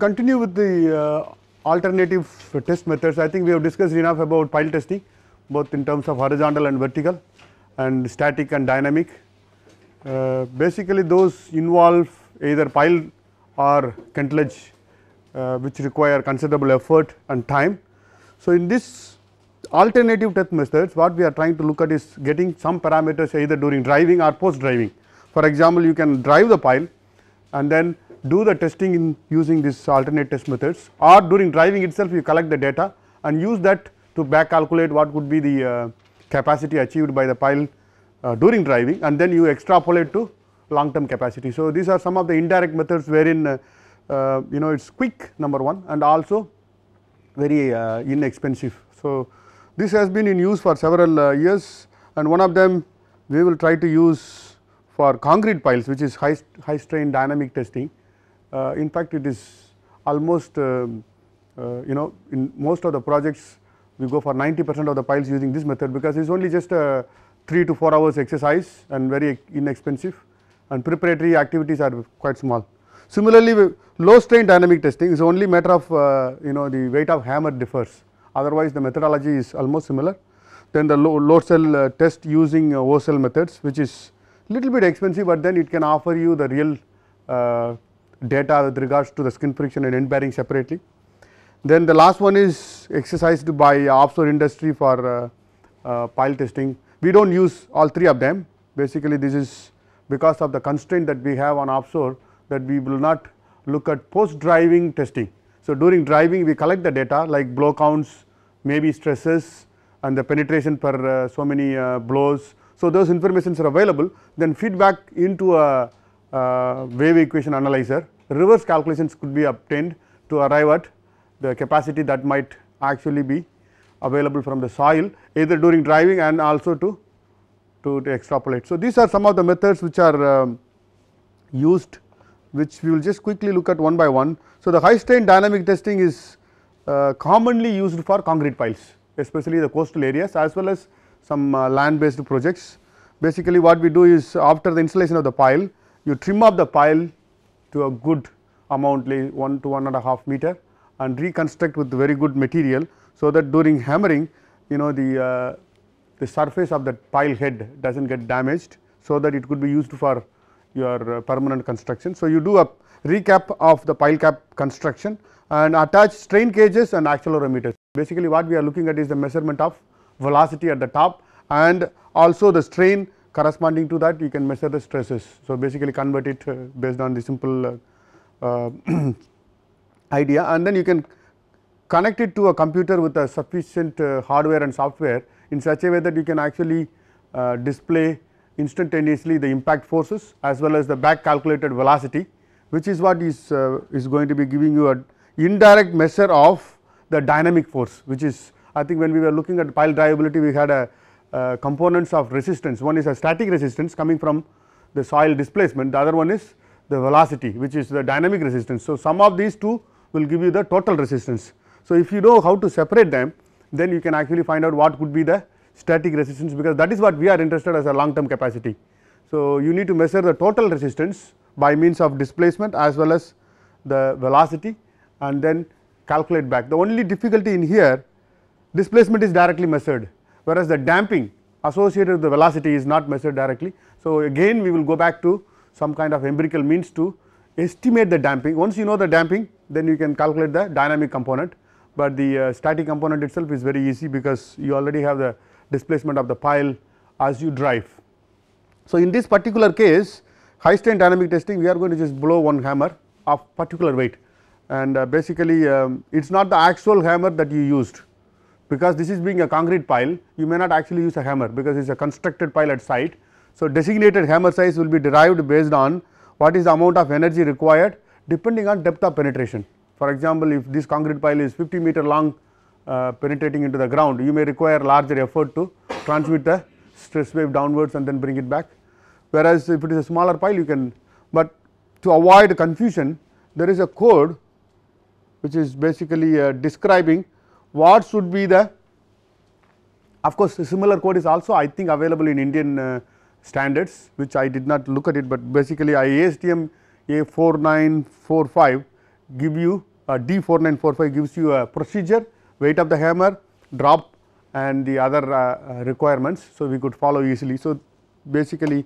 continue with the uh, alternative test methods. I think we have discussed enough about pile testing both in terms of horizontal and vertical and static and dynamic. Uh, basically those involve either pile or kentledge uh, which require considerable effort and time. So, in this alternative test methods what we are trying to look at is getting some parameters either during driving or post driving. For example, you can drive the pile and then do the testing in using these alternate test methods or during driving itself you collect the data and use that to back calculate what would be the uh, capacity achieved by the pile uh, during driving and then you extrapolate to long term capacity. So, these are some of the indirect methods wherein uh, uh you know it is quick number 1 and also very uh, inexpensive. So, this has been in use for several uh, years and one of them we will try to use for concrete piles which is high, high strain dynamic testing uh, in fact, it is almost um, uh, you know in most of the projects we go for 90 percent of the piles using this method because it is only just a 3 to 4 hours exercise and very inexpensive and preparatory activities are quite small. Similarly, low strain dynamic testing is only matter of uh, you know the weight of hammer differs otherwise the methodology is almost similar. Then the low, load cell uh, test using uh, O cell methods which is little bit expensive, but then it can offer you the real uh, data with regards to the skin friction and end bearing separately. Then the last one is exercised by offshore industry for uh, uh, pile testing. We do not use all three of them basically this is because of the constraint that we have on offshore that we will not look at post driving testing. So, during driving we collect the data like blow counts, maybe stresses and the penetration per uh, so many uh, blows. So, those informations are available then feedback into a wave equation analyzer reverse calculations could be obtained to arrive at the capacity that might actually be available from the soil either during driving and also to, to, to extrapolate. So, these are some of the methods which are um, used which we will just quickly look at one by one. So, the high strain dynamic testing is uh, commonly used for concrete piles especially the coastal areas as well as some uh, land based projects. Basically what we do is after the installation of the pile you trim up the pile to a good amount like 1 to 1 and a half meter and reconstruct with very good material. So, that during hammering you know the uh, the surface of that pile head does not get damaged. So, that it could be used for your uh, permanent construction. So, you do a recap of the pile cap construction and attach strain gauges and accelerometers. Basically what we are looking at is the measurement of velocity at the top and also the strain corresponding to that you can measure the stresses. So, basically convert it uh, based on the simple uh, uh idea and then you can connect it to a computer with a sufficient uh, hardware and software in such a way that you can actually uh, display instantaneously the impact forces as well as the back calculated velocity which is what is is going to be giving you a indirect measure of the dynamic force which is I think when we were looking at pile drivability we had a uh, components of resistance. One is a static resistance coming from the soil displacement, the other one is the velocity which is the dynamic resistance. So, sum of these two will give you the total resistance. So, if you know how to separate them then you can actually find out what could be the static resistance because that is what we are interested as a long term capacity. So, you need to measure the total resistance by means of displacement as well as the velocity and then calculate back. The only difficulty in here displacement is directly measured whereas the damping associated with the velocity is not measured directly. So, again we will go back to some kind of empirical means to estimate the damping. Once you know the damping then you can calculate the dynamic component, but the uh, static component itself is very easy because you already have the displacement of the pile as you drive. So, in this particular case high strain dynamic testing we are going to just blow one hammer of particular weight and uh, basically um, it is not the actual hammer that you used because this is being a concrete pile you may not actually use a hammer because it is a constructed pile at site. So, designated hammer size will be derived based on what is the amount of energy required depending on depth of penetration. For example, if this concrete pile is 50 meter long uh, penetrating into the ground you may require larger effort to transmit the stress wave downwards and then bring it back. Whereas, if it is a smaller pile you can, but to avoid confusion there is a code which is basically uh, describing what should be the of course, similar code is also I think available in Indian uh, standards which I did not look at it, but basically ASTM A4945 give you uh, D4945 gives you a procedure, weight of the hammer, drop and the other uh, requirements. So, we could follow easily. So, basically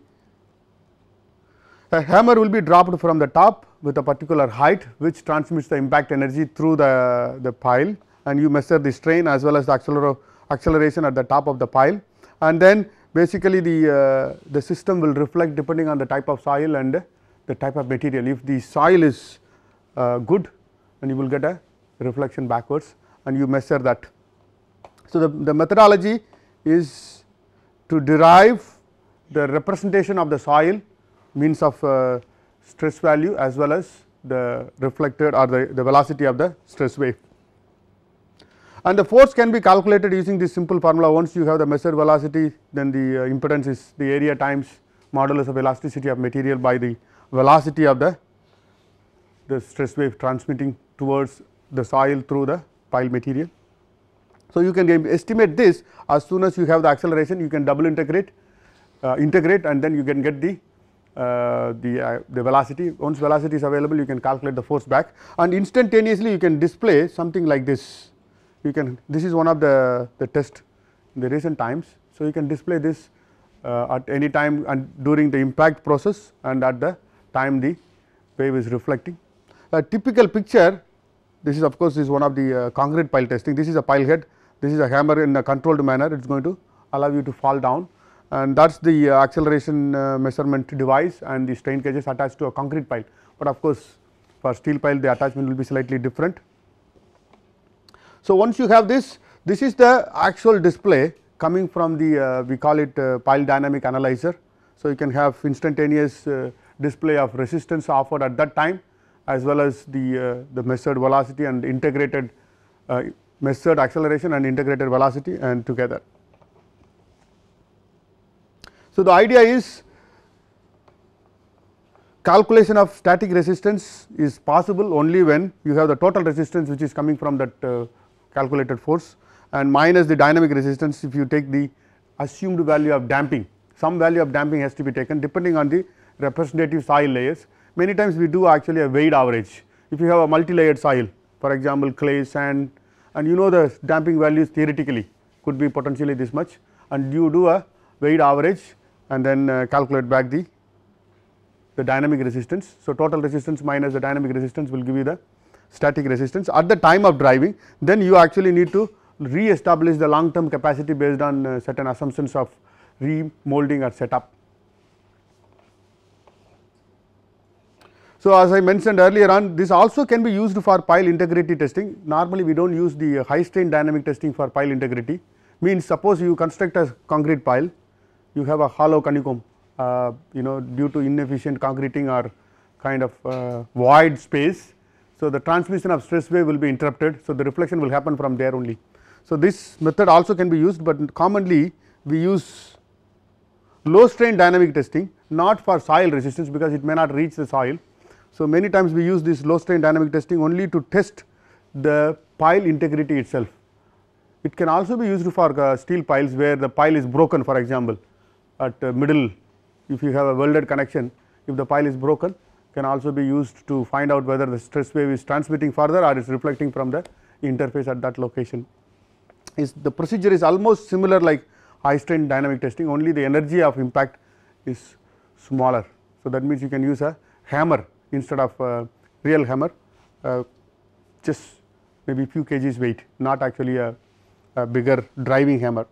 a hammer will be dropped from the top with a particular height which transmits the impact energy through the, the pile and you measure the strain as well as the acceleration at the top of the pile and then basically the, uh, the system will reflect depending on the type of soil and the type of material. If the soil is uh, good and you will get a reflection backwards and you measure that. So, the, the methodology is to derive the representation of the soil means of uh, stress value as well as the reflected or the, the velocity of the stress wave. And the force can be calculated using this simple formula. Once you have the measured velocity then the uh, impedance is the area times modulus of elasticity of material by the velocity of the, the stress wave transmitting towards the soil through the pile material. So, you can estimate this. As soon as you have the acceleration you can double integrate uh, integrate and then you can get the uh, the, uh, the velocity. Once velocity is available you can calculate the force back. And instantaneously you can display something like this you can this is one of the, the test in the recent times. So, you can display this uh, at any time and during the impact process and at the time the wave is reflecting. A typical picture this is of course is one of the uh, concrete pile testing this is a pile head this is a hammer in a controlled manner it is going to allow you to fall down and that is the uh, acceleration uh, measurement device and the strain gauges attached to a concrete pile, but of course for steel pile the attachment will be slightly different. So, once you have this, this is the actual display coming from the uh, we call it uh, pile dynamic analyzer. So, you can have instantaneous uh, display of resistance offered at that time as well as the, uh, the measured velocity and integrated measured acceleration and integrated velocity and together. So, the idea is calculation of static resistance is possible only when you have the total resistance which is coming from that uh, calculated force and minus the dynamic resistance if you take the assumed value of damping. Some value of damping has to be taken depending on the representative soil layers. Many times we do actually a weighted average. If you have a multi layered soil for example clay sand and you know the damping values theoretically could be potentially this much and you do a weighted average and then uh, calculate back the the dynamic resistance. So, total resistance minus the dynamic resistance will give you the static resistance at the time of driving then you actually need to re-establish the long term capacity based on uh, certain assumptions of remolding or setup. So, as I mentioned earlier on this also can be used for pile integrity testing normally we do not use the high strain dynamic testing for pile integrity means suppose you construct a concrete pile you have a hollow honeycomb uh, you know due to inefficient concreting or kind of uh, void space. So, the transmission of stress wave will be interrupted. So, the reflection will happen from there only. So, this method also can be used, but commonly we use low strain dynamic testing not for soil resistance because it may not reach the soil. So, many times we use this low strain dynamic testing only to test the pile integrity itself. It can also be used for uh, steel piles where the pile is broken for example at middle if you have a welded connection if the pile is broken can also be used to find out whether the stress wave is transmitting further or is reflecting from the interface at that location. Is the procedure is almost similar like high strain dynamic testing only the energy of impact is smaller. So, that means you can use a hammer instead of a real hammer uh, just maybe few kgs weight not actually a, a bigger driving hammer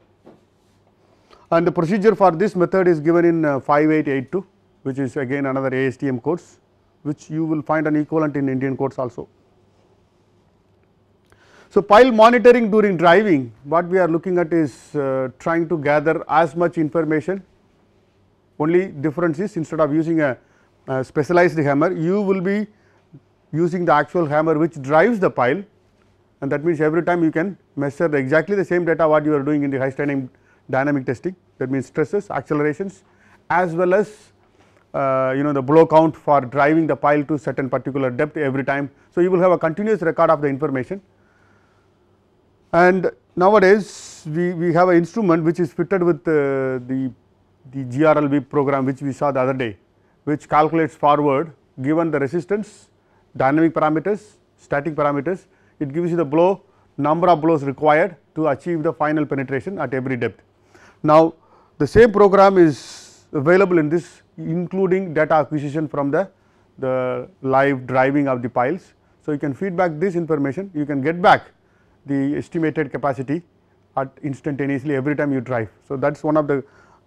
and the procedure for this method is given in uh, 5882 which is again another ASTM course which you will find an equivalent in Indian courts also. So, pile monitoring during driving what we are looking at is uh, trying to gather as much information only difference is instead of using a, a, specialized hammer you will be using the actual hammer which drives the pile and that means every time you can measure exactly the same data what you are doing in the high strain dynamic testing that means stresses, accelerations as well as uh, you know the blow count for driving the pile to certain particular depth every time. So, you will have a continuous record of the information and nowadays we, we have an instrument which is fitted with uh, the, the GRLWEAP program which we saw the other day which calculates forward given the resistance, dynamic parameters, static parameters, it gives you the blow number of blows required to achieve the final penetration at every depth. Now, the same program is available in this including data acquisition from the, the live driving of the piles. So, you can feed back this information, you can get back the estimated capacity at instantaneously every time you drive. So, that is one of the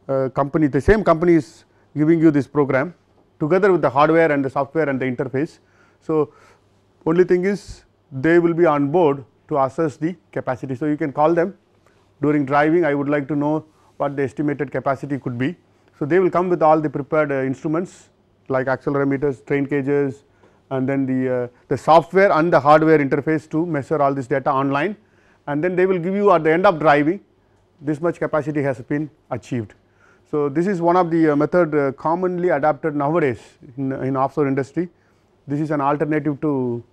uh, company, the same company is giving you this program together with the hardware and the software and the interface. So, only thing is they will be on board to assess the capacity. So, you can call them during driving I would like to know what the estimated capacity could be. So, they will come with all the prepared uh, instruments like accelerometers, strain gauges and then the, uh, the software and the hardware interface to measure all this data online and then they will give you at the end of driving this much capacity has been achieved. So, this is one of the uh, method uh, commonly adapted nowadays in, in offshore industry. This is an alternative to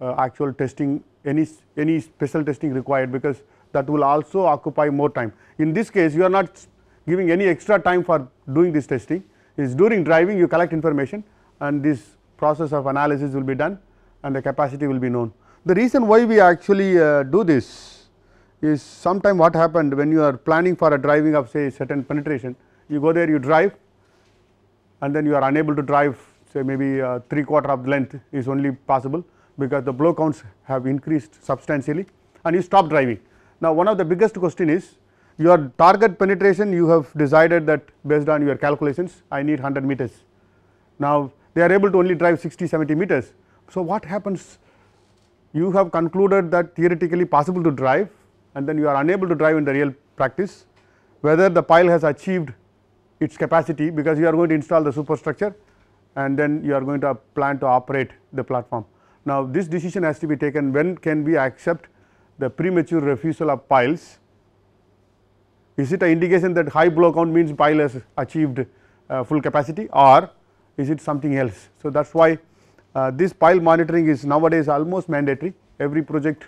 uh, actual testing any, any special testing required because that will also occupy more time. In this case you are not giving any extra time for doing this testing is during driving you collect information and this process of analysis will be done and the capacity will be known. The reason why we actually uh, do this is sometime what happened when you are planning for a driving of say certain penetration you go there you drive and then you are unable to drive say maybe uh, 3 quarter of the length is only possible because the blow counts have increased substantially and you stop driving. Now, one of the biggest question is your target penetration you have decided that based on your calculations I need 100 meters. Now, they are able to only drive 60 70 meters. So, what happens you have concluded that theoretically possible to drive and then you are unable to drive in the real practice whether the pile has achieved its capacity because you are going to install the superstructure and then you are going to plan to operate the platform. Now, this decision has to be taken when can we accept the premature refusal of piles. Is it an indication that high blow count means pile has achieved uh, full capacity or is it something else. So, that is why uh, this pile monitoring is nowadays almost mandatory every project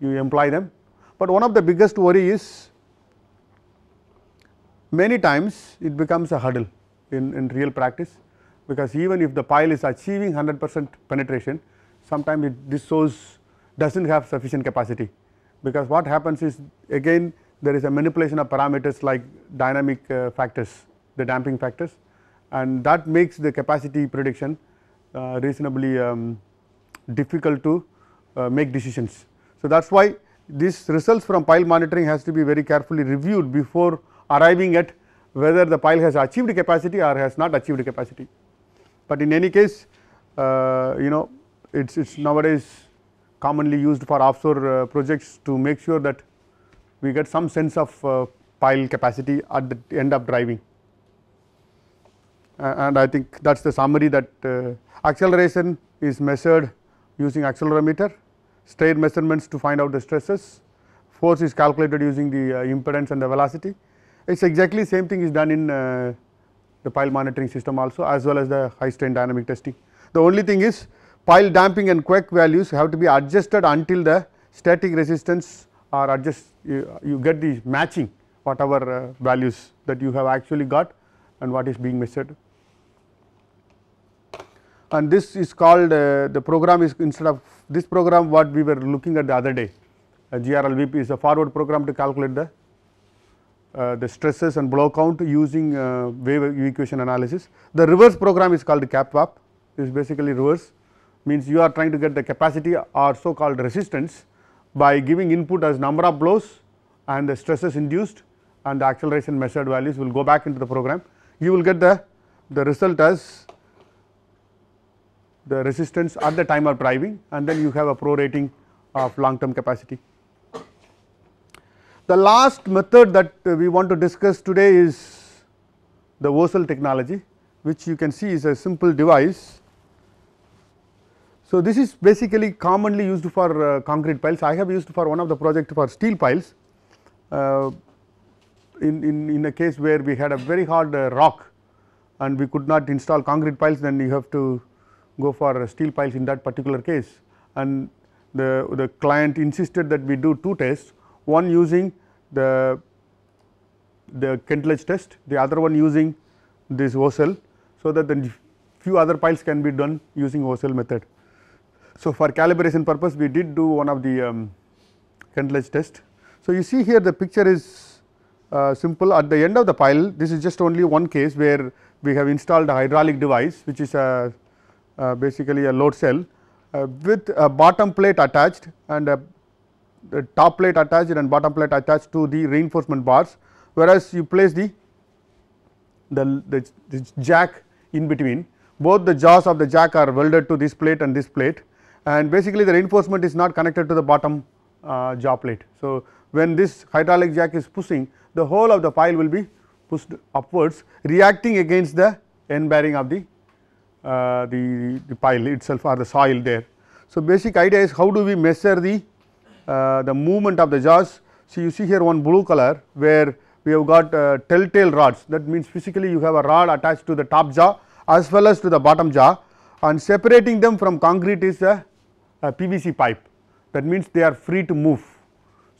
you employ them. But one of the biggest worry is many times it becomes a hurdle in, in real practice because even if the pile is achieving 100 percent penetration sometimes this source does not have sufficient capacity because what happens is again there is a manipulation of parameters like dynamic uh, factors the damping factors and that makes the capacity prediction uh, reasonably um, difficult to uh, make decisions. So, that is why this results from pile monitoring has to be very carefully reviewed before arriving at whether the pile has achieved capacity or has not achieved capacity. But in any case uh, you know it is nowadays commonly used for offshore uh, projects to make sure that we get some sense of uh, pile capacity at the end of driving. and I think that is the summary that uh, acceleration is measured using accelerometer, strain measurements to find out the stresses, force is calculated using the uh, impedance and the velocity. It is exactly same thing is done in uh, the pile monitoring system also as well as the high strain dynamic testing. The only thing is pile damping and quake values have to be adjusted until the static resistance are adjust you, you get the matching whatever uh, values that you have actually got and what is being measured. And this is called uh, the program is instead of this program what we were looking at the other day uh, GRLWEAP is a forward program to calculate the uh, the stresses and blow count using uh, wave equation analysis. The reverse program is called CAPWAP is basically reverse means you are trying to get the capacity or so called resistance by giving input as number of blows and the stresses induced and the acceleration measured values will go back into the program. You will get the, the result as the resistance at the time of driving and then you have a prorating of long term capacity. The last method that we want to discuss today is the O cell technology which you can see is a simple device so, this is basically commonly used for uh, concrete piles. I have used for one of the project for steel piles uh, in, in, in a case where we had a very hard uh, rock and we could not install concrete piles then you have to go for steel piles in that particular case and the, the client insisted that we do two tests one using the, the Kentledge test the other one using this O cell so that the few other piles can be done using O cell method. So, for calibration purpose we did do one of the um, test. So, you see here the picture is uh, simple. At the end of the pile this is just only one case where we have installed a hydraulic device which is a uh, basically a load cell uh, with a bottom plate attached and a the top plate attached and bottom plate attached to the reinforcement bars. Whereas you place the the, the, the jack in between. Both the jaws of the jack are welded to this plate and this plate and basically the reinforcement is not connected to the bottom uh, jaw plate. So, when this hydraulic jack is pushing the whole of the pile will be pushed upwards reacting against the end bearing of the, uh, the, the pile itself or the soil there. So, basic idea is how do we measure the, uh, the movement of the jaws. So, you see here one blue color where we have got uh, telltale rods that means physically you have a rod attached to the top jaw as well as to the bottom jaw and separating them from concrete is a, a PVC pipe that means they are free to move.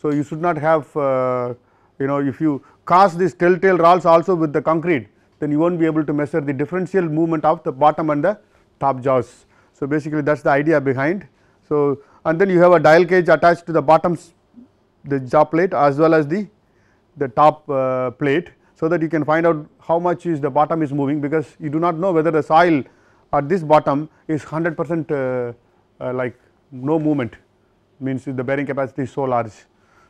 So, you should not have uh, you know if you cast these telltale rods also with the concrete then you will not be able to measure the differential movement of the bottom and the top jaws. So, basically that is the idea behind. So, and then you have a dial gauge attached to the bottom the jaw plate as well as the, the top uh, plate. So, that you can find out how much is the bottom is moving because you do not know whether the soil at this bottom is 100 percent uh, uh, like no movement means the bearing capacity is so large.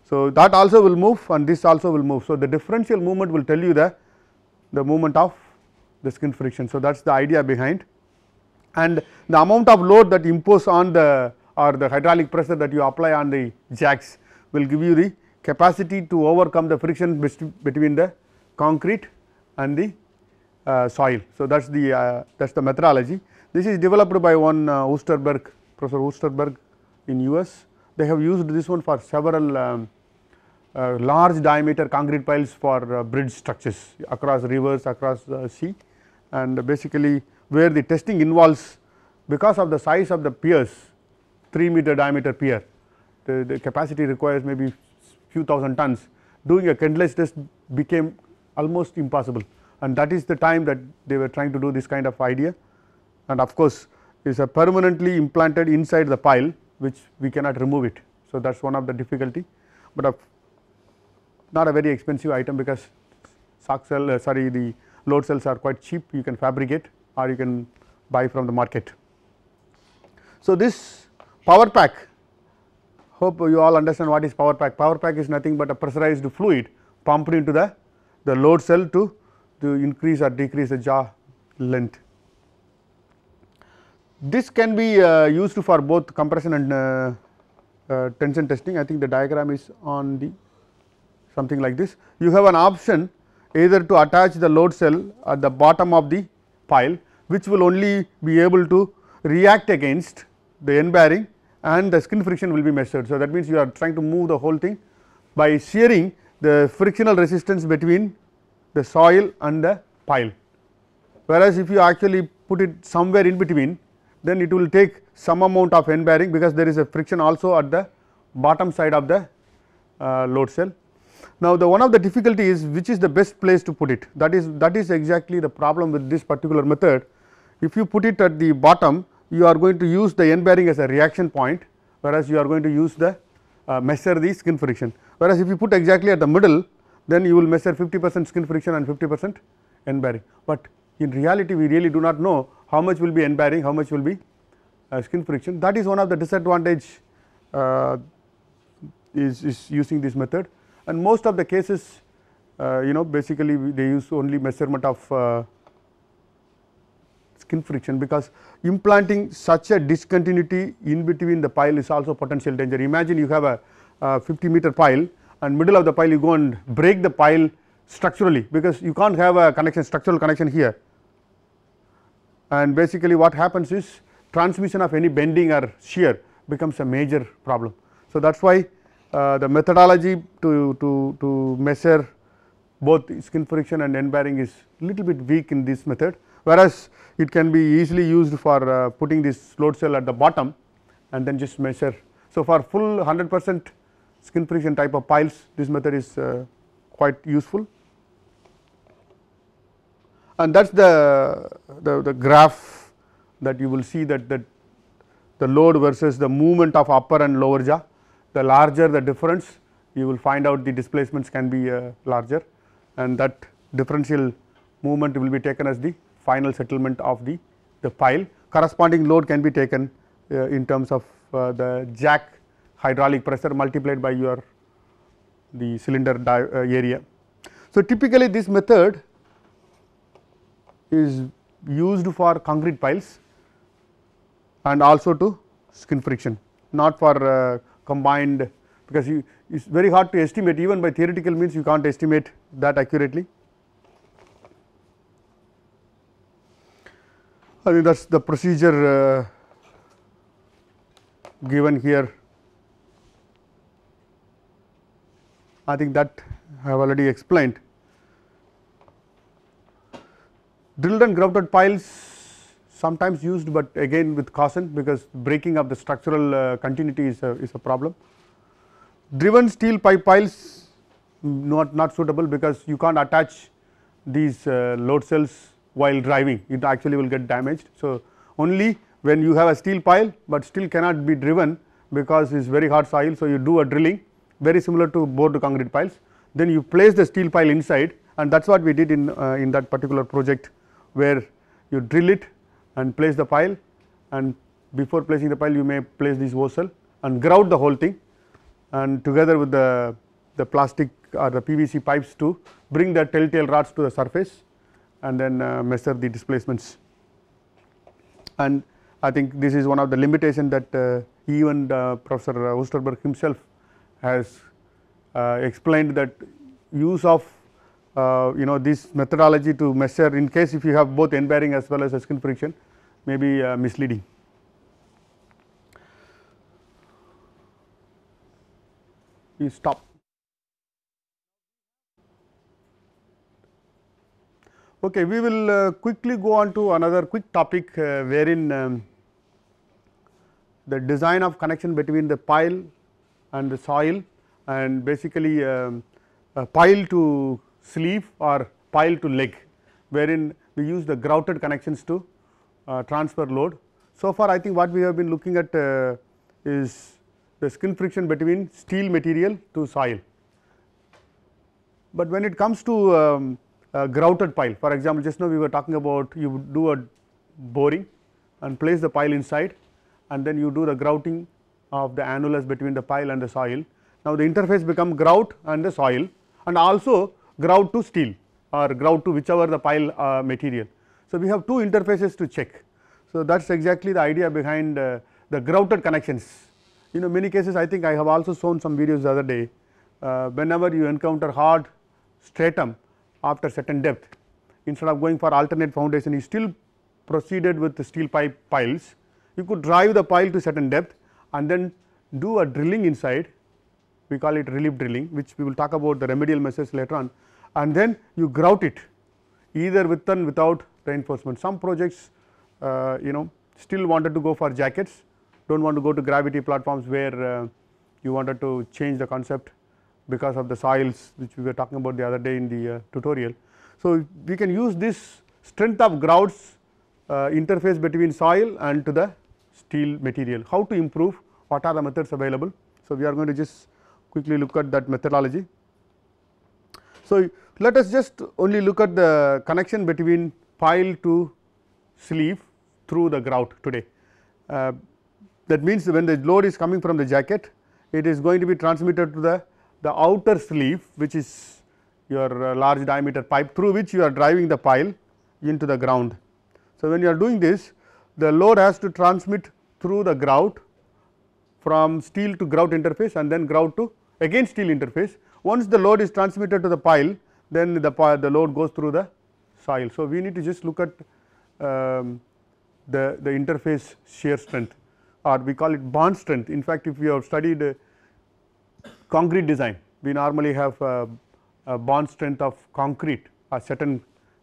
So, that also will move and this also will move. So, the differential movement will tell you the, the movement of the skin friction. So, that is the idea behind and the amount of load that impose on the or the hydraulic pressure that you apply on the jacks will give you the capacity to overcome the friction between the concrete and the uh, soil. So, that is the uh, that is the methodology. This is developed by one uh, Osterberg, Professor Osterberg in US. They have used this one for several um, uh, large diameter concrete piles for uh, bridge structures across rivers, across the sea. And basically where the testing involves because of the size of the piers 3 meter diameter pier the, the capacity requires maybe few thousand tons. Doing a Kentledge test became almost impossible. And that is the time that they were trying to do this kind of idea. And of course is a permanently implanted inside the pile which we cannot remove it. So, that is one of the difficulty, but not a very expensive item because sock cell uh, sorry the load cells are quite cheap you can fabricate or you can buy from the market. So, this power pack hope you all understand what is power pack. Power pack is nothing but a pressurized fluid pumped into the, the load cell to, to increase or decrease the jaw length. This can be uh, used for both compression and uh, uh, tension testing. I think the diagram is on the something like this. You have an option either to attach the load cell at the bottom of the pile which will only be able to react against the end bearing and the skin friction will be measured. So, that means you are trying to move the whole thing by shearing the frictional resistance between the soil and the pile. Whereas, if you actually put it somewhere in between then it will take some amount of end bearing because there is a friction also at the bottom side of the uh, load cell. Now, the one of the difficulty is which is the best place to put it. That is that is exactly the problem with this particular method. If you put it at the bottom you are going to use the end bearing as a reaction point whereas you are going to use the uh, measure the skin friction. Whereas if you put exactly at the middle then you will measure 50 percent skin friction and 50 percent end bearing. But in reality we really do not know how much will be end bearing how much will be uh, skin friction. That is one of the disadvantage uh, is, is using this method. And most of the cases uh, you know basically they use only measurement of uh, skin friction because implanting such a discontinuity in between the pile is also potential danger. Imagine you have a, a 50 meter pile and middle of the pile you go and break the pile structurally because you can't have a connection structural connection here and basically what happens is transmission of any bending or shear becomes a major problem. So, that is why uh, the methodology to, to, to measure both skin friction and end bearing is little bit weak in this method whereas it can be easily used for uh, putting this load cell at the bottom and then just measure. So, for full 100 percent skin friction type of piles this method is uh, quite useful and that is the, the, the graph that you will see that, that the load versus the movement of upper and lower jaw. The larger the difference you will find out the displacements can be uh, larger and that differential movement will be taken as the final settlement of the, the pile. Corresponding load can be taken uh, in terms of uh, the jack hydraulic pressure multiplied by your the cylinder uh, area. So, typically this method is used for concrete piles and also to skin friction not for uh, combined because it is very hard to estimate even by theoretical means you can't estimate that accurately. I think that is the procedure uh, given here. I think that I have already explained. Drilled and grouted piles sometimes used, but again with caution because breaking of the structural uh, continuity is a, is a problem. Driven steel pipe piles not, not suitable because you can't attach these uh, load cells while driving it actually will get damaged. So, only when you have a steel pile, but still cannot be driven because it is very hard soil. So, you do a drilling very similar to bored concrete piles then you place the steel pile inside and that is what we did in, uh, in that particular project where you drill it and place the pile and before placing the pile you may place this vessel and grout the whole thing and together with the, the plastic or the PVC pipes to bring the telltale rods to the surface and then uh, measure the displacements. And I think this is one of the limitation that uh, even Professor Osterberg himself has uh, explained that use of uh, you know this methodology to measure in case if you have both end bearing as well as skin friction may be uh, misleading. You stop. Okay, we will uh, quickly go on to another quick topic uh, wherein um, the design of connection between the pile and the soil and basically um, pile to sleeve or pile to leg wherein we use the grouted connections to uh, transfer load. So far I think what we have been looking at uh, is the skin friction between steel material to soil. But when it comes to um, grouted pile for example, just now we were talking about you do a boring and place the pile inside and then you do the grouting of the annulus between the pile and the soil now, the interface become grout and the soil and also grout to steel or grout to whichever the pile uh, material. So, we have two interfaces to check. So, that is exactly the idea behind uh, the grouted connections. You know many cases I think I have also shown some videos the other day uh, whenever you encounter hard stratum after certain depth instead of going for alternate foundation you still proceeded with the steel pipe piles you could drive the pile to certain depth and then do a drilling inside we call it relief drilling which we will talk about the remedial measures later on and then you grout it either with and without reinforcement. Some projects uh, you know still wanted to go for jackets do not want to go to gravity platforms where uh, you wanted to change the concept because of the soils which we were talking about the other day in the uh, tutorial. So, we can use this strength of grouts uh, interface between soil and to the steel material. How to improve what are the methods available. So, we are going to just quickly look at that methodology. So, let us just only look at the connection between pile to sleeve through the grout today. Uh, that means, when the load is coming from the jacket it is going to be transmitted to the, the outer sleeve which is your uh, large diameter pipe through which you are driving the pile into the ground. So, when you are doing this the load has to transmit through the grout from steel to grout interface and then grout to again steel interface. Once the load is transmitted to the pile then the, the load goes through the soil. So, we need to just look at um, the, the interface shear strength or we call it bond strength. In fact, if we have studied uh, concrete design we normally have uh, a bond strength of concrete a certain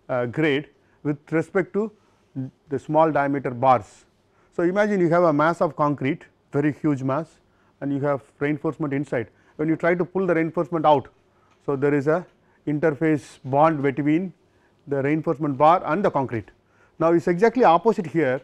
uh, grade with respect to the small diameter bars. So, imagine you have a mass of concrete very huge mass and you have reinforcement inside when you try to pull the reinforcement out. So, there is a interface bond between the reinforcement bar and the concrete. Now, it is exactly opposite here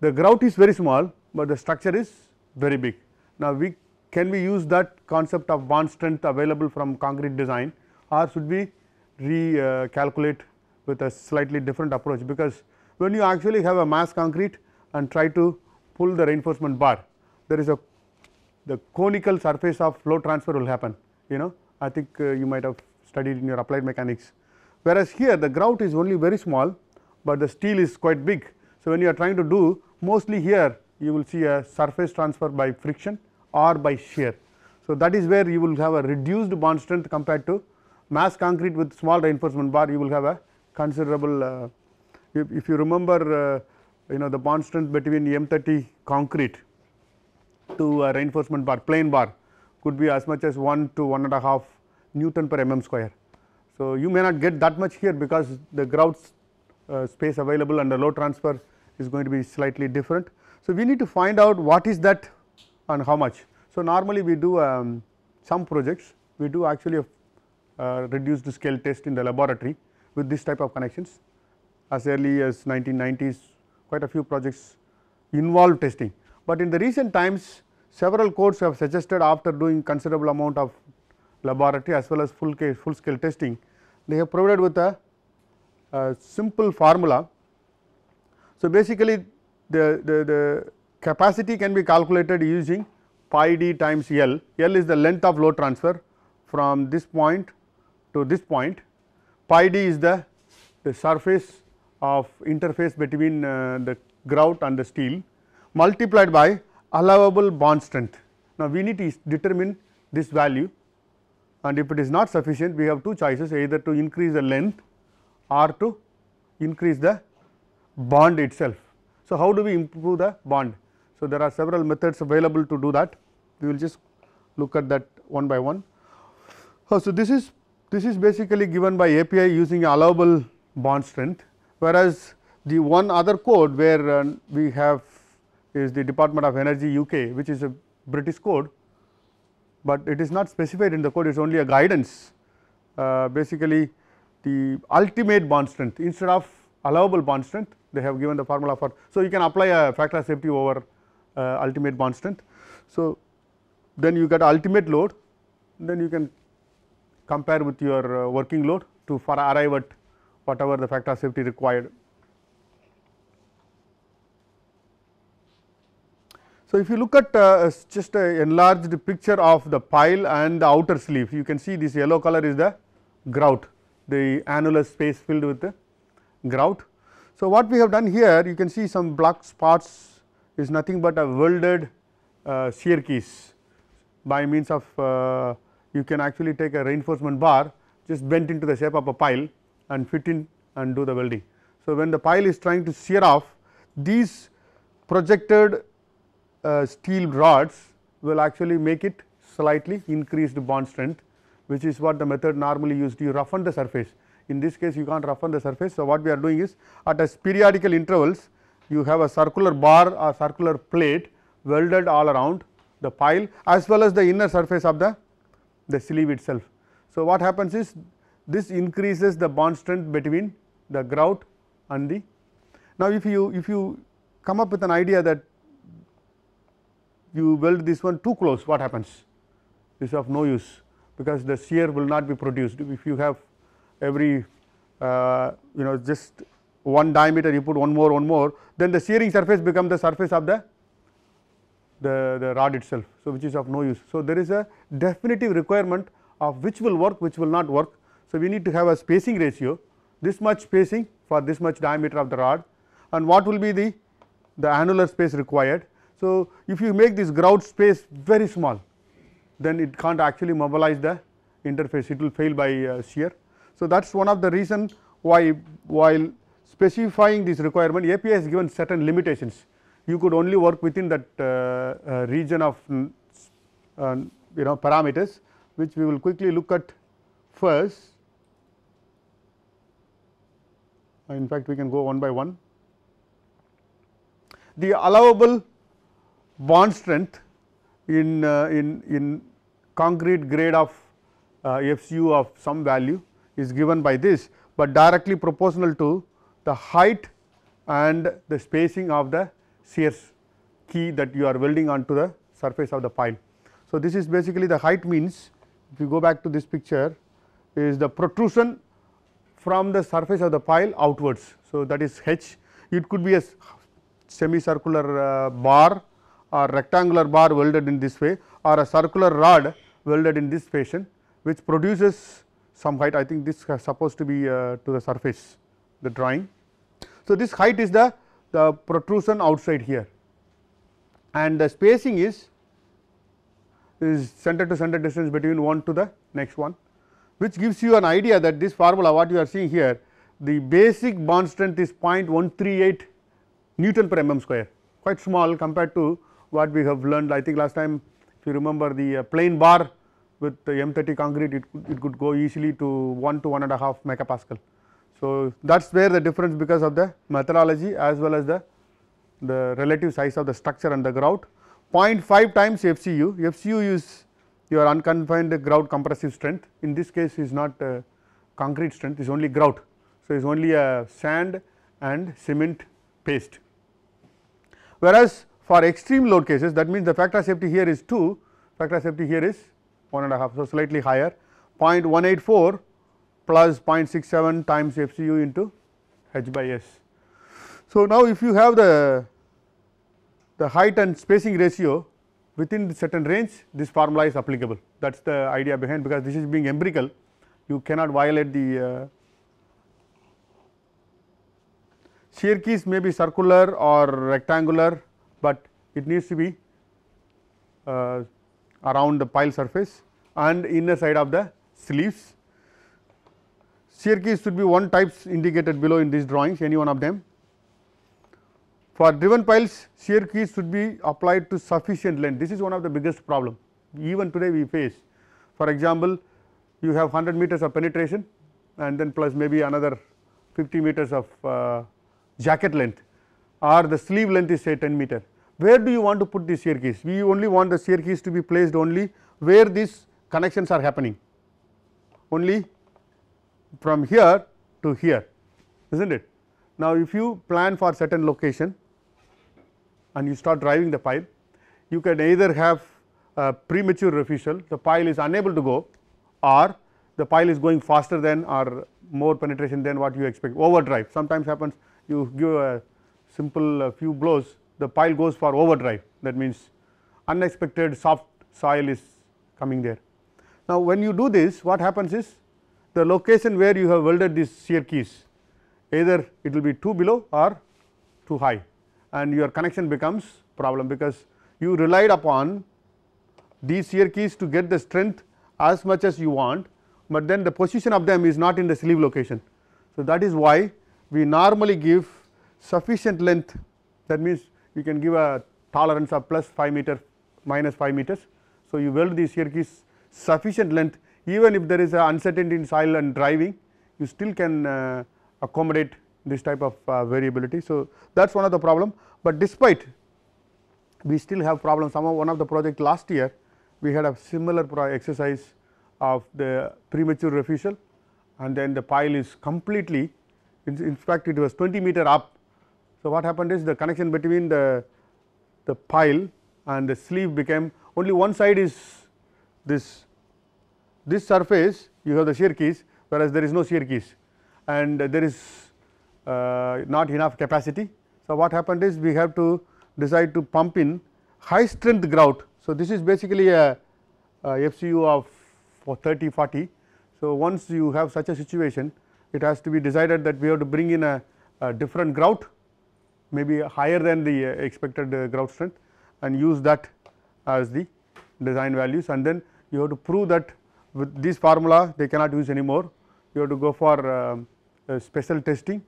the grout is very small but the structure is very big. Now, we can we use that concept of bond strength available from concrete design or should we recalculate with a slightly different approach because when you actually have a mass concrete and try to pull the reinforcement bar there is a the conical surface of flow transfer will happen you know I think uh, you might have studied in your applied mechanics whereas here the grout is only very small but the steel is quite big. So, when you are trying to do mostly here you will see a surface transfer by friction or by shear. So, that is where you will have a reduced bond strength compared to mass concrete with small reinforcement bar you will have a considerable uh, if, if, you remember uh, you know the bond strength between M30 concrete to a reinforcement bar plain bar could be as much as 1 to 1 and a half Newton per mm square. So, you may not get that much here because the grout uh, space available the load transfer is going to be slightly different. So, we need to find out what is that and how much. So, normally we do um, some projects we do actually a uh, reduced scale test in the laboratory with this type of connections as early as 1990s quite a few projects involve testing. But in the recent times several courts have suggested after doing considerable amount of laboratory as well as full case full scale testing they have provided with a, a simple formula. So, basically the, the, the capacity can be calculated using pi d times L, L is the length of load transfer from this point to this point, pi d is the, the surface of interface between uh, the grout and the steel multiplied by allowable bond strength. Now, we need to determine this value and if it is not sufficient we have two choices either to increase the length or to increase the bond itself. So, how do we improve the bond? So, there are several methods available to do that we will just look at that one by one. Oh, so, this is this is basically given by API using allowable bond strength whereas the one other code where uh, we have is the Department of Energy UK which is a British code but it is not specified in the code it is only a guidance uh, basically the ultimate bond strength instead of allowable bond strength they have given the formula for. So, you can apply a factor of safety over uh, ultimate bond strength. So, then you get ultimate load then you can compare with your uh, working load to for arrive at whatever the factor of safety required. So, if you look at uh, just a enlarged picture of the pile and the outer sleeve, you can see this yellow color is the grout, the annular space filled with the grout. So, what we have done here, you can see some black spots is nothing but a welded uh, shear keys by means of uh, you can actually take a reinforcement bar just bent into the shape of a pile and fit in and do the welding. So, when the pile is trying to shear off these projected uh, steel rods will actually make it slightly increased bond strength which is what the method normally used you roughen the surface. In this case you cannot roughen the surface. So, what we are doing is at a periodical intervals you have a circular bar or circular plate welded all around the pile as well as the inner surface of the, the sleeve itself. So, what happens is this increases the bond strength between the grout and the. Now, if you if you come up with an idea that you weld this one too close what happens this is of no use because the shear will not be produced if you have every uh, you know just one diameter you put one more one more then the shearing surface become the surface of the the, the rod itself. So, which is of no use. So, there is a definitive requirement of which will work which will not work. So, we need to have a spacing ratio this much spacing for this much diameter of the rod and what will be the the annular space required so, if you make this grout space very small then it can't actually mobilize the interface it will fail by uh, shear. So, that is one of the reason why while specifying this requirement API has given certain limitations you could only work within that uh, uh, region of mm, uh, you know parameters which we will quickly look at first in fact we can go one by one. The allowable bond strength in, uh, in, in concrete grade of uh, FCU of some value is given by this, but directly proportional to the height and the spacing of the shear key that you are welding onto the surface of the pile. So, this is basically the height means if you go back to this picture is the protrusion from the surface of the pile outwards. So, that is h it could be a semicircular uh, bar or rectangular bar welded in this way or a circular rod welded in this fashion which produces some height I think this is supposed to be uh, to the surface the drawing. So, this height is the, the protrusion outside here and the spacing is is center to center distance between one to the next one which gives you an idea that this formula what you are seeing here the basic bond strength is 0.138 Newton per mm square quite small compared to what we have learned I think last time if you remember the uh, plain bar with the M30 concrete it could, it could go easily to 1 to 1 and a half megapascal. So, that is where the difference because of the methodology as well as the, the relative size of the structure and the grout 0.5 times FCU, FCU is your unconfined grout compressive strength in this case is not uh, concrete strength is only grout. So, it is only a sand and cement paste. Whereas, for extreme load cases that means the factor of safety here is 2, factor of safety here is 1 and a half. So, slightly higher 0.184 plus 0.67 times FCU into H by S. So, now if you have the, the height and spacing ratio within certain range this formula is applicable that is the idea behind because this is being empirical you cannot violate the uh, shear keys may be circular or rectangular, but it needs to be uh, around the pile surface and inner side of the sleeves. Shear keys should be one types indicated below in these drawings any one of them. For driven piles shear keys should be applied to sufficient length this is one of the biggest problem even today we face. For example, you have 100 meters of penetration and then plus maybe another 50 meters of uh, jacket length or the sleeve length is say 10 meter. Where do you want to put the shear keys? We only want the shear keys to be placed only where these connections are happening, only from here to here, is not it. Now, if you plan for certain location and you start driving the pile, you can either have a premature refusal, the pile is unable to go or the pile is going faster than or more penetration than what you expect overdrive sometimes happens you give a simple few blows the pile goes for overdrive that means unexpected soft soil is coming there. Now, when you do this what happens is the location where you have welded these shear keys either it will be too below or too high and your connection becomes problem because you relied upon these shear keys to get the strength as much as you want, but then the position of them is not in the sleeve location. So, that is why we normally give sufficient length that means you can give a tolerance of plus 5 meter minus 5 meters. So, you weld these shear keys sufficient length even if there is a uncertainty in soil and driving you still can uh, accommodate this type of uh, variability. So, that is one of the problem, but despite we still have problems some of one of the project last year we had a similar exercise of the premature refusal and then the pile is completely in, in fact it was 20 meter up. So, what happened is the connection between the, the pile and the sleeve became only one side is this, this surface you have the shear keys whereas there is no shear keys and there is uh, not enough capacity. So, what happened is we have to decide to pump in high strength grout. So, this is basically a, a FCU of 30 40. So, once you have such a situation it has to be decided that we have to bring in a, a different grout maybe higher than the uh, expected uh, grout strength and use that as the design values and then you have to prove that with this formula they cannot use anymore you have to go for uh, special testing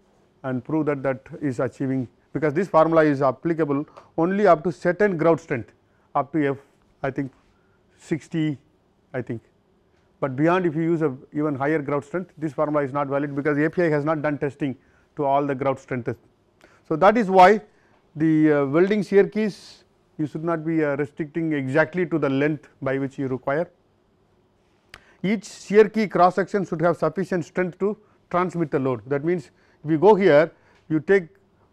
and prove that that is achieving because this formula is applicable only up to certain grout strength up to F I think 60 I think but beyond if you use a even higher grout strength this formula is not valid because API has not done testing to all the grout strengths. So, that is why the uh, welding shear keys you should not be uh, restricting exactly to the length by which you require. Each shear key cross section should have sufficient strength to transmit the load that means if you go here you take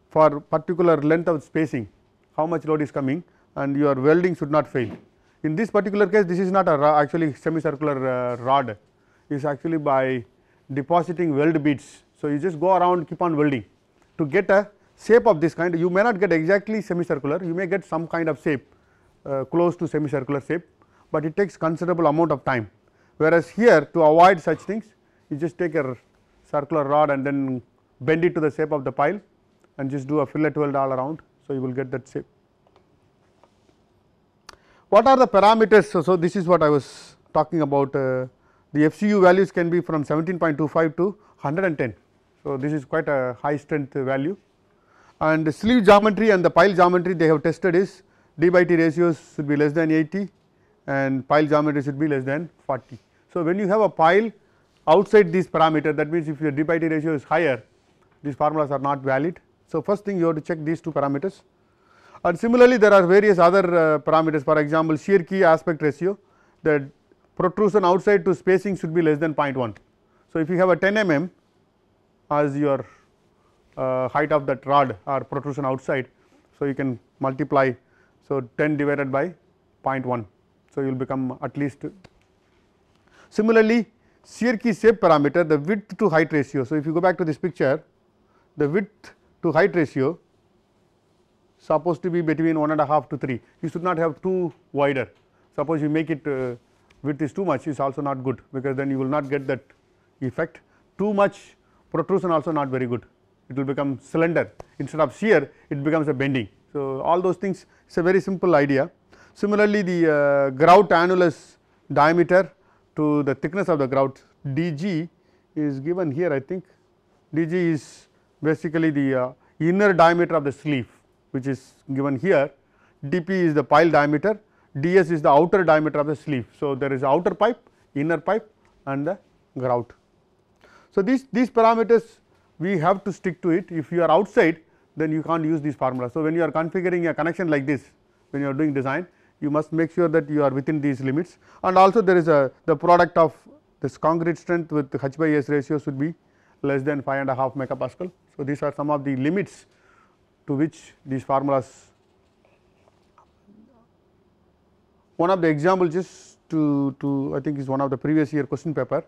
for particular length of spacing how much load is coming and your welding should not fail. In this particular case this is not a actually semicircular uh, rod, it is actually by depositing weld beads. So, you just go around keep on welding to get a shape of this kind you may not get exactly semicircular you may get some kind of shape uh, close to semicircular shape, but it takes considerable amount of time whereas here to avoid such things you just take a circular rod and then bend it to the shape of the pile and just do a fillet weld all around. So, you will get that shape. What are the parameters? So, so this is what I was talking about uh, the FCU values can be from 17.25 to 110. So, this is quite a high strength value and sleeve geometry and the pile geometry they have tested is d by t ratios should be less than 80 and pile geometry should be less than 40. So, when you have a pile outside these parameter that means if your d by t ratio is higher these formulas are not valid. So, first thing you have to check these two parameters and similarly there are various other uh, parameters for example shear key aspect ratio the protrusion outside to spacing should be less than 0.1. So, if you have a 10 mm as your height of that rod or protrusion outside. So, you can multiply so 10 divided by 0.1. So, you will become at least similarly shear key shape parameter the width to height ratio. So, if you go back to this picture the width to height ratio supposed to be between 1 and a half to 3 you should not have too wider suppose you make it uh, width is too much is also not good because then you will not get that effect too much protrusion also not very good it will become slender instead of shear it becomes a bending. So, all those things it is a very simple idea. Similarly, the uh, grout annulus diameter to the thickness of the grout dg is given here I think dg is basically the uh, inner diameter of the sleeve which is given here dp is the pile diameter ds is the outer diameter of the sleeve. So, there is outer pipe inner pipe and the grout. So, these these parameters we have to stick to it if you are outside then you can't use these formulas. So, when you are configuring a connection like this when you are doing design you must make sure that you are within these limits and also there is a the product of this concrete strength with H by S ratio should be less than 5 and a half megapascal. So, these are some of the limits to which these formulas one of the examples is to, to I think is one of the previous year question paper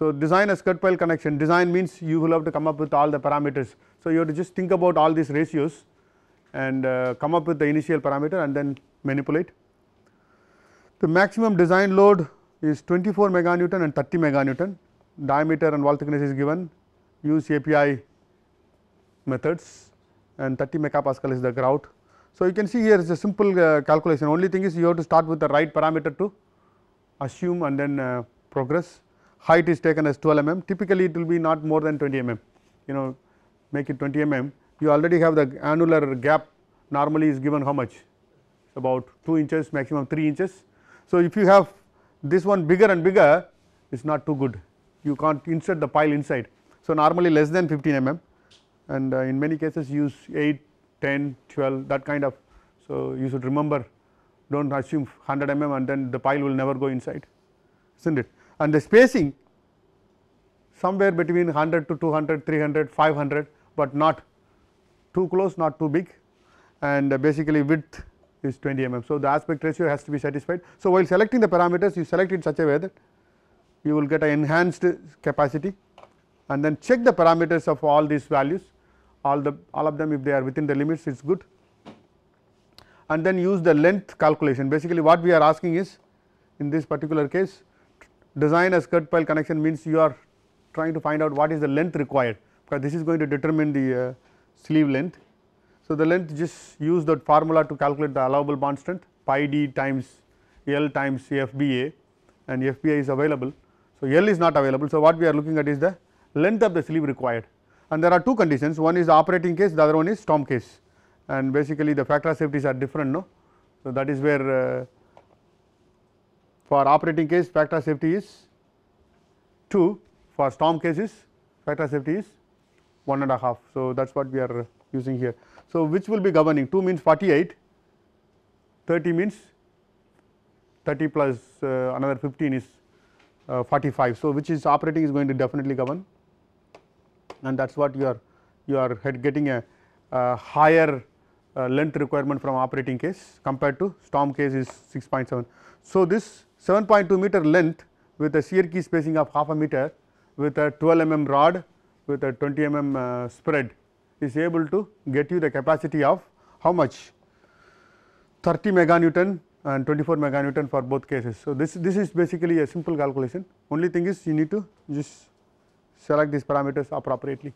so, design a skirt pile connection design means you will have to come up with all the parameters. So, you have to just think about all these ratios and uh, come up with the initial parameter and then manipulate. The maximum design load is 24 meganewton and 30 meganewton diameter and wall thickness is given use API methods and 30 megapascal is the grout. So, you can see here is a simple uh, calculation only thing is you have to start with the right parameter to assume and then uh, progress height is taken as 12 mm. Typically it will be not more than 20 mm. You know make it 20 mm. You already have the annular gap normally is given how much? About 2 inches maximum 3 inches. So, if you have this one bigger and bigger it is not too good. You can't insert the pile inside. So, normally less than 15 mm. And uh, in many cases use 8, 10, 12 that kind of. So, you should remember do not assume 100 mm and then the pile will never go inside. Is not it and the spacing somewhere between 100 to 200, 300, 500, but not too close not too big and basically width is 20 mm. So, the aspect ratio has to be satisfied. So, while selecting the parameters you select in such a way that you will get an enhanced capacity and then check the parameters of all these values all the all of them if they are within the limits it is good and then use the length calculation basically what we are asking is in this particular case design a skirt pile connection means you are trying to find out what is the length required because this is going to determine the uh, sleeve length. So, the length just use that formula to calculate the allowable bond strength pi d times L times FBA and FBA is available. So, L is not available. So, what we are looking at is the length of the sleeve required and there are two conditions one is the operating case the other one is storm case and basically the factor of safeties are different no. So, that is where uh, for operating case factor safety is 2 for storm cases factor safety is 1 and a half. So, that is what we are using here. So, which will be governing 2 means 48 30 means 30 plus uh, another 15 is uh, 45. So, which is operating is going to definitely govern and that is what you are you are getting a, higher uh, length requirement from operating case compared to storm case is 6.7. So, this 7.2 meter length with a shear key spacing of half a meter with a 12 mm rod with a 20 mm uh, spread is able to get you the capacity of how much 30 meganewton and 24 meganewton for both cases. So, this, this is basically a simple calculation only thing is you need to just select these parameters appropriately.